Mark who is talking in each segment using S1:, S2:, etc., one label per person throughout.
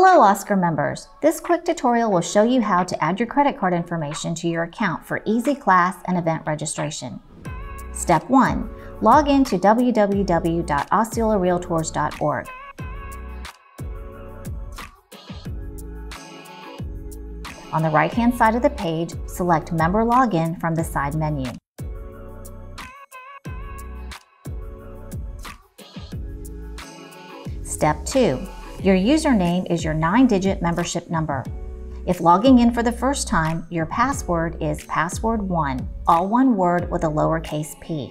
S1: Hello Oscar members! This quick tutorial will show you how to add your credit card information to your account for easy class and event registration. Step 1. Log in to www.osceolarealtors.org. On the right-hand side of the page, select Member Login from the side menu. Step 2. Your username is your 9-digit membership number. If logging in for the first time, your password is password1, all one word with a lowercase p.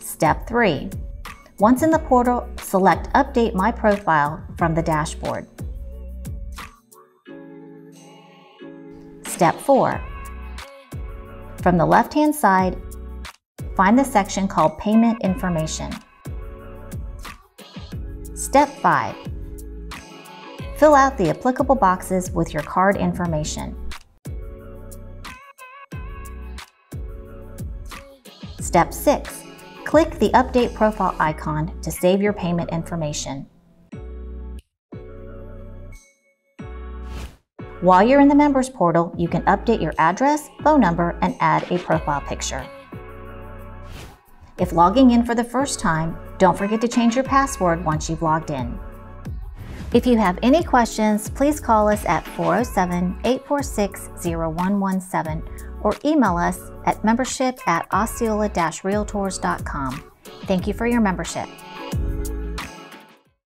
S1: Step 3. Once in the portal, select Update My Profile from the dashboard. Step 4. From the left-hand side, find the section called Payment Information. Step 5. Fill out the applicable boxes with your card information. Step 6. Click the Update Profile icon to save your payment information. While you're in the Members Portal, you can update your address, phone number, and add a profile picture. If logging in for the first time, don't forget to change your password once you've logged in. If you have any questions, please call us at 407-846-0117 or email us at membership at osceola-realtors.com. Thank you for your membership.